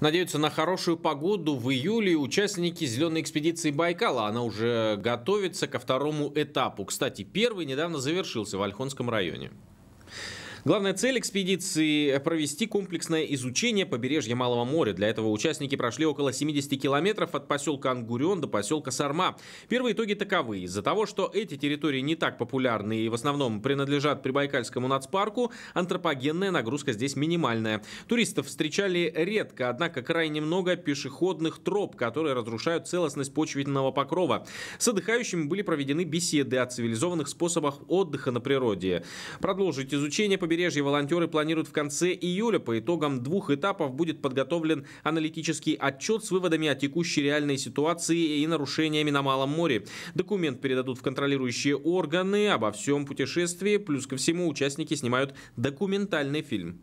Надеются на хорошую погоду в июле участники зеленой экспедиции Байкала. Она уже готовится ко второму этапу. Кстати, первый недавно завершился в Ольхонском районе. Главная цель экспедиции – провести комплексное изучение побережья Малого моря. Для этого участники прошли около 70 километров от поселка Ангурен до поселка Сарма. Первые итоги таковы. Из-за того, что эти территории не так популярны и в основном принадлежат Прибайкальскому нацпарку, антропогенная нагрузка здесь минимальная. Туристов встречали редко, однако крайне много пешеходных троп, которые разрушают целостность почвенного покрова. С отдыхающими были проведены беседы о цивилизованных способах отдыха на природе. Продолжить изучение побережья побережье волонтеры планируют в конце июля. По итогам двух этапов будет подготовлен аналитический отчет с выводами о текущей реальной ситуации и нарушениями на Малом море. Документ передадут в контролирующие органы обо всем путешествии. Плюс ко всему участники снимают документальный фильм.